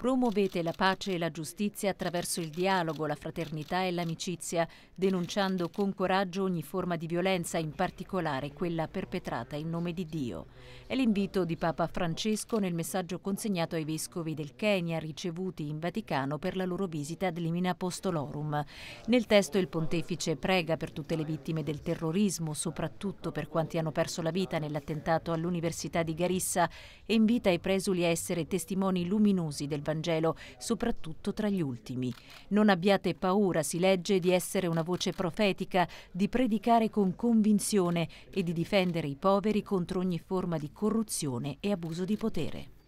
Promuovete la pace e la giustizia attraverso il dialogo, la fraternità e l'amicizia, denunciando con coraggio ogni forma di violenza, in particolare quella perpetrata in nome di Dio. È l'invito di Papa Francesco nel messaggio consegnato ai vescovi del Kenya ricevuti in Vaticano per la loro visita ad Limina Apostolorum. Nel testo il pontefice prega per tutte le vittime del terrorismo, soprattutto per quanti hanno perso la vita nell'attentato all'Università di Garissa e invita i presuli a essere testimoni luminosi del Vangelo, soprattutto tra gli ultimi. Non abbiate paura, si legge, di essere una voce profetica, di predicare con convinzione e di difendere i poveri contro ogni forma di corruzione e abuso di potere.